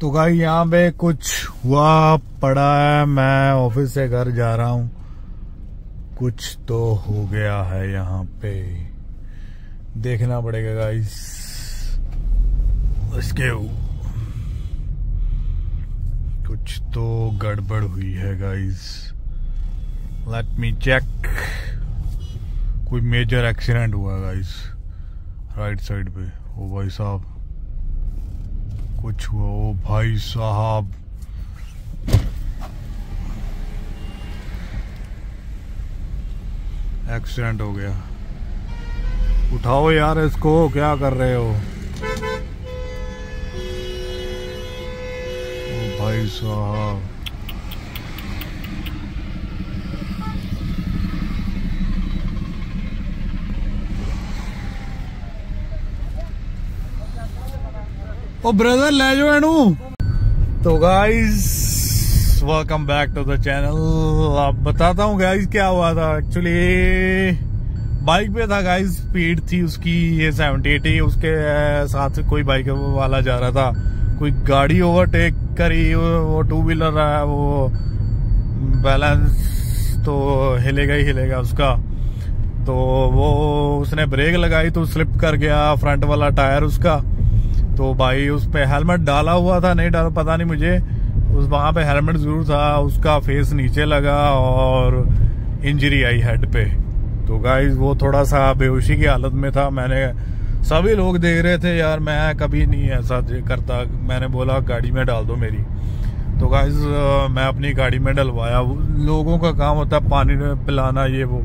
तो भाई यहाँ पे कुछ हुआ, पड़ा है, मैं ऑफ़िस से घर जा रहा हूँ। कुछ तो हो गया है यहाँ पे। देखना पड़ेगा गाइस इसके कुछ तो गड़बड़ हुई है गाइस लेट मी चेक कोई मेजर एक्सीडेंट हुआ गाइस राइट साइड पे, ओ भाई साहब। कुछ हुआ ओ भाई साहब। एक्सीडेंट हो गया। उठाओ यार इसको, क्या कर रहे हो? ओ भाई साहब। ओ ब्रदर ले जाओ एनू तो guys welcome back to the channel अब बताता हूँ गाइस क्या हुआ था एक्चुअली बाइक पे था गाइस स्पीड थी उसकी, ये सेवेंटी एटी उसके साथ कोई बाइक वाला जा रहा था। कोई गाड़ी ओवरटेक करी, वो टू व्हीलर है, वो बैलेंस तो हिलेगा ही हिलेगा उसका। तो वो, उसने ब्रेक लगाई तो स्लिप कर गया फ्रंट वाला टायर उसका। तो भाई उस पे हेलमेट डाला हुआ था, नहीं डाला, पता नहीं मुझे। उस वहाँ पे हेलमेट ज़रूर था, उसका फेस नीचे लगा और इंजरी आई हेड पे। तो गाइस वो थोड़ा सा बेहोशी की हालत में था। मैंने, सभी लोग देख रहे थे, यार, मैं कभी नहीं ऐसा करता। मैंने बोला, गाड़ी में डाल दो मेरी। तो गाइस मैं अपनी गाड़ी में डलवाया। लोगों का काम होता है पानी पिलाना, ये वो।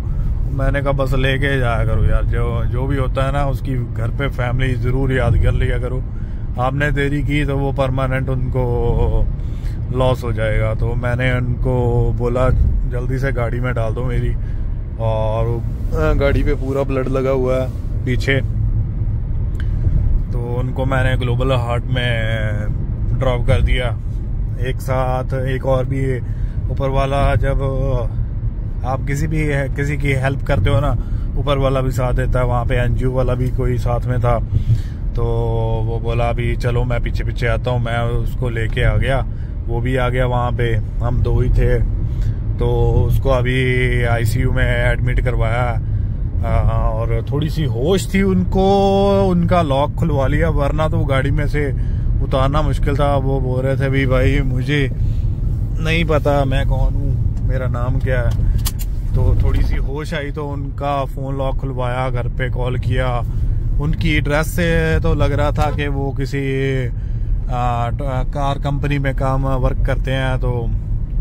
मैंने कहा, बस लेके जाया करो यार। जो जो भी होता है ना, उसकी घर पे फैमिली ज़रूर याद कर लिया करो। आपने देरी की तो वो परमानेंट उनको लॉस हो जाएगा। तो मैंने उनको बोला, जल्दी से गाड़ी में डाल दो मेरी। और गाड़ी पे पूरा ब्लड लगा हुआ है पीछे। तो उनको मैंने ग्लोबल हार्ट में ड्रॉप कर दिया। एक साथ, एक और भी ऊपर वाला जब, आप किसी भी, किसी की हेल्प करते हो ना, ऊपर वाला भी साथ देता है, वहाँ पे एनजीओ वाला भी कोई साथ में था। तो वो बोला, अभी चलो, मैं पीछे पीछे आता हूँ, मैं उसको लेके आ गया। वो भी आ गया वहाँ पे, हम दो ही थे। तो उसको अभी आईसीयू में एडमिट करवाया। और थोड़ी सी होश थी उनको, उनका लॉक खुलवा लिया, वरना तो गाड़ी में से उतारना मुश्किल था। वो बोल रहे थे भी भाई, मुझे नहीं पता मैं कौन हूँ, मेरा नाम क्या है? तो थोड़ी सी होश आई तो उनका फ़ोन लॉक खुलवाया, घर पे कॉल किया। उनकी ड्रेस से तो लग रहा था कि वो किसी आ, कार कंपनी में काम वर्क करते हैं तो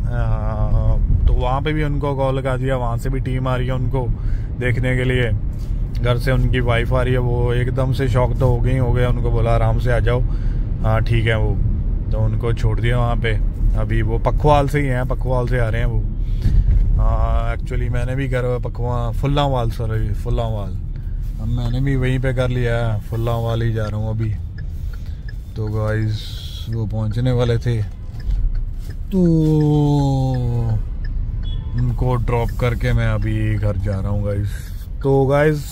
आ, तो वहाँ पे भी उनको कॉल लगा दिया वहाँ से भी टीम आ रही है उनको देखने के लिए। घर से उनकी वाइफ आ रही है वो एकदम से शौक तो हो गई हो गया उनको बोला आराम से आ जाओ। हाँ ठीक है वो। तो उनको छोड़ दिया वहाँ पे। अभी वो पखवाल से ही हैं पखवाल से आ रहे हैं वो। एक्चुअली मैंने भी घर पखवा फुल्लावाल सॉरी फुल्लावाल। अब मैंने भी वहीं पे कर लिया है फुल्ला वाली ही जा रहा हूँ अभी। तो गाइस वो पहुँचने वाले थे। तो उनको ड्रॉप करके मैं अभी घर जा रहा हूँ गाइस तो गाइस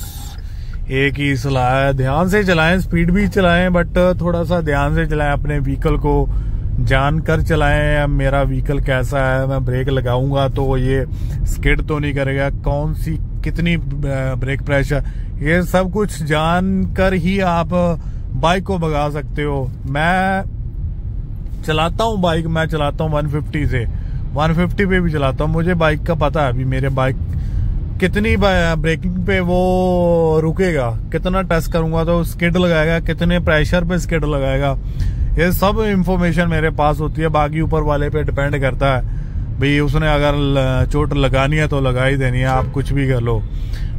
एक ही सलाह है, ध्यान से चलाएँ स्पीड भी चलाएँ बट थोड़ा सा ध्यान से चलाएँ, अपने व्हीकल को जान कर चलाएँ मेरा व्हीकल कैसा है, मैं ब्रेक लगाऊँगा तो ये स्किड तो नहीं करेगा। कौन सी, कितनी ब्रेक प्रेशर ये सब कुछ जान कर ही आप बाइक को भगा सकते हो। मैं चलाता हूँ बाइक मैं चलाता हूँ 150 से। 150 पे भी चलाता हूँ। मुझे बाइक का पता है अभी मेरे बाइक कितनी ब्रेकिंग पे वो रुकेगा। कितना टेस्ट करूँगा तो स्किड लगाएगा कितने प्रेशर पे स्किड लगाएगा। ये सब इंफॉर्मेशन मेरे पास होती है। बाकी ऊपर वाले पे डिपेंड करता है। भाई उसने अगर चोट लगानी है तो लगा ही देनी है। आप कुछ भी कर लो।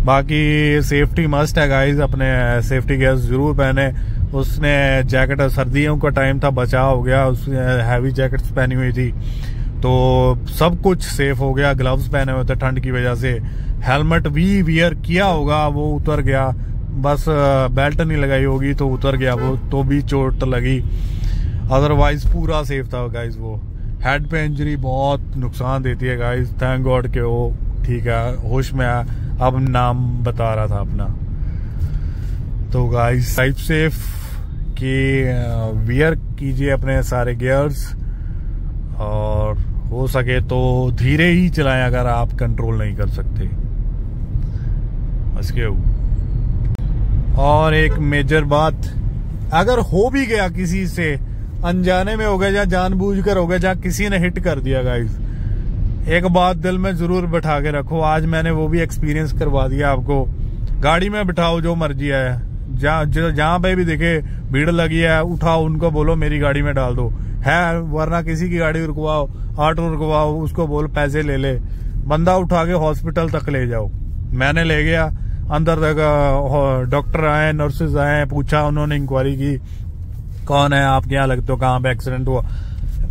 बाकी सेफ्टी मस्ट है गाइज़ अपने सेफ्टी गेयर्स ज़रूर पहने। उसने जैकेट सर्दियों का टाइम था बचाव हो गया। उसने हैवी जैकेट्स पहनी हुई थी। तो सब कुछ सेफ़ हो गया। ग्लव्स पहने हुए थे ठंड की वजह से। हेलमेट भी वियर किया होगा, वो उतर गया। बस बेल्ट नहीं लगाई होगी तो उतर गया वो तो भी चोट लगी। अदरवाइज़ पूरा सेफ़ था गाइज़ वो। हेड पे इंजरी बहुत नुकसान देती है गाइज़ थैंक गॉड के वो ठीक है, होश में आया अब नाम बता रहा था अपना। तो गाइस लाइफ सेफ़ कि वियर कीजिए अपने सारे गियर्स और हो सके तो धीरे ही चलाएँ अगर आप कंट्रोल नहीं कर सकते। और एक मेजर बात, अगर हो भी गया किसी से, अनजाने में हो गया या जानबूझकर हो गया या किसी ने हिट कर दिया गाइस एक बात दिल में ज़रूर बैठा के रखो, आज मैंने वो भी एक्सपीरियंस करवा दिया आपको। गाड़ी में बिठाओ जो मर्ज़ी है। जहाँ जहाँ पे भी देखे, भीड़ लगी है, उठाओ, उनको बोलो, मेरी गाड़ी में डाल दो। है, वरना किसी की गाड़ी रुकवाओ, ऑटो रुकवाओ, उसको बोल, पैसे ले ले। बंदा उठा के हॉस्पिटल तक ले जाओ। मैंने ले गया, अंदर तक डॉक्टर आए नर्सेज आए, पूछा, उन्होंने इंक्वायरी की, कौन है आप क्या लगते हो, कहाँ पे एक्सीडेंट हुआ?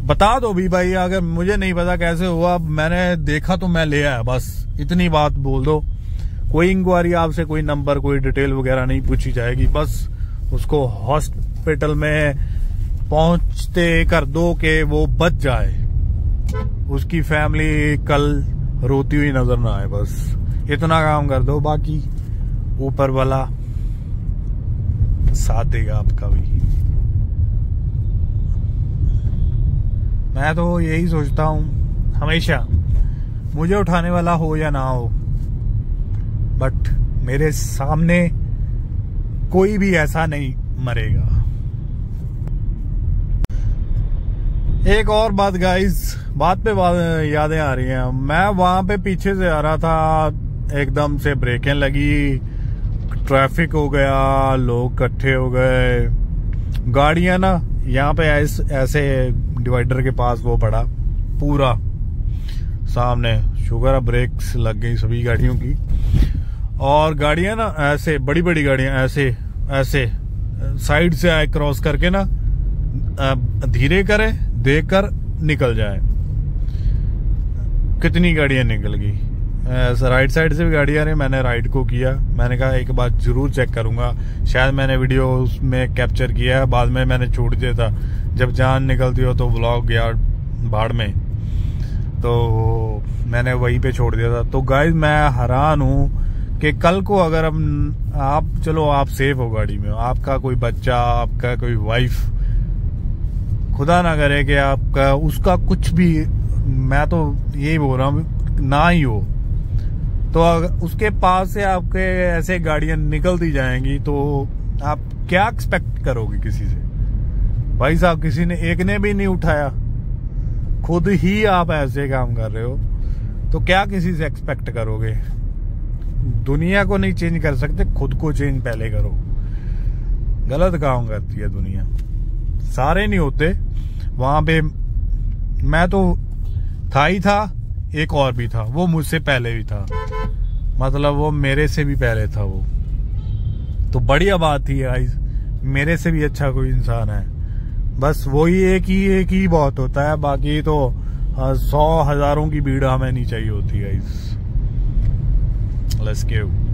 बता दो भी भाई, अगर मुझे नहीं पता कैसे हुआ मैंने देखा तो मैं ले आया, बस। इतनी बात बोल दो। कोई इंक्वायरी आपसे, कोई नंबर कोई डिटेल वगैरह नहीं पूछी जाएगी, बस उसको हॉस्पिटल में पहुँचते कर दो के वो बच जाए। उसकी फैमिली कल रोती हुई नज़र ना आए, बस। इतना काम कर दो, बाकी ऊपर वाला साथ देगा आपका भी। मैं तो यही सोचता हूँ, हमेशा मुझे उठाने वाला हो या ना हो बट मेरे सामने कोई भी ऐसा नहीं मरेगा। एक और बात गाइस बात पे बात यादें आ रही हैं। मैं वहाँ पे पीछे से आ रहा था, एकदम से ब्रेकें लगी ट्रैफ़िक हो गया, लोग इकट्ठे हो गए, गाड़ियाँ ना यहाँ पे ऐसे डिवाइडर के पास वो पड़ा, पूरा। सामने शुगर ब्रेक्स लग गई सभी गाड़ियों की। और गाड़ियाँ ना ऐसे बड़ी बड़ी गाड़ियाँ ऐसे ऐसे साइड से आए क्रॉस करके ना धीरे करें देख कर निकल जाए। कितनी गाड़ियाँ निकल गई? राइट साइड से भी गाड़ी आ रही मैंने राइट को किया। मैंने कहा, एक बात ज़रूर चेक करूँगा। शायद मैंने वीडियो उसमें कैप्चर किया है, बाद में मैंने छूट दिया था। जब जान निकलती हो तो व्लॉग गया बाढ़ में। तो मैंने वहीं पे छोड़ दिया था। तो गाइज़ मैं हैरान हूँ कि कल को अगर हम, आप, चलो, आप सेफ़ हो गाड़ी में। आपका कोई बच्चा, आपका कोई वाइफ खुदा ना करे कि आपका, उसका कुछ भी, मैं तो यही बोल रहा हूँ, ना ही हो। तो अगर उसके पास से आपके ऐसे गाड़ियाँ निकलती जाएँगी तो आप क्या एक्सपेक्ट करोगे किसी से? भाई साहब, किसी ने, एक ने भी नहीं उठाया। खुद ही आप ऐसे काम कर रहे हो। तो क्या किसी से एक्सपेक्ट करोगे? दुनिया को नहीं चेंज कर सकते, खुद को चेंज पहले करो। गलत काम करती है दुनिया। सारे नहीं होते। वहाँ पे मैं तो था ही था, एक और भी था। वो मुझसे पहले भी था। मतलब वो मेरे से भी पहले था वो। तो बढ़िया बात थी आई मेरे से भी अच्छा कोई इंसान है। बस वही एक ही एक ही बहुत होता है, बाकी तो सौ हज़ारों की भीड़ हमें नहीं चाहिए होती है लेट्स go.